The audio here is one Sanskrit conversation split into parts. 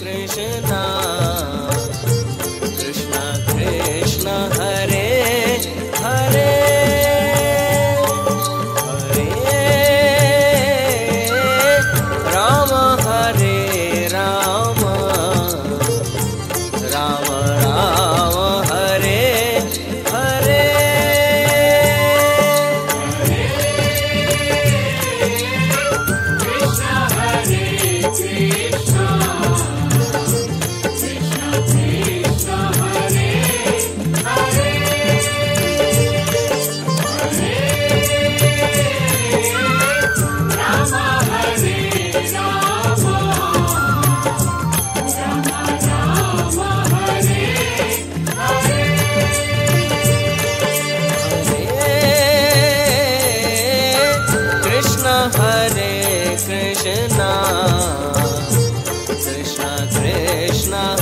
कृष्णा। Krishna.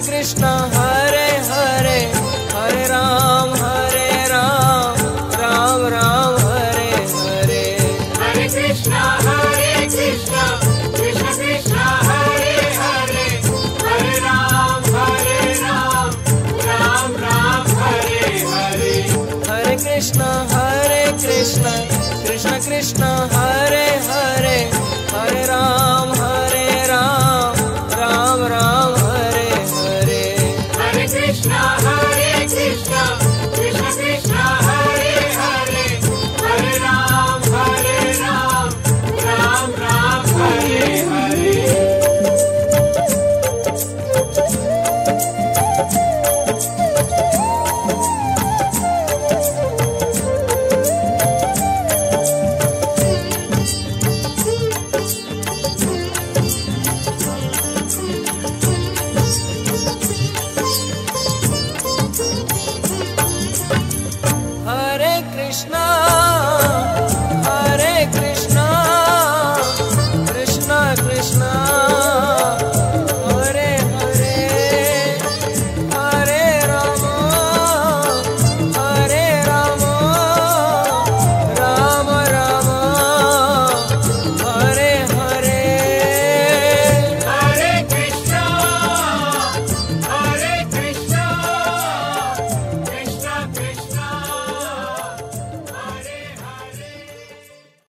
कृष्ण Krishna.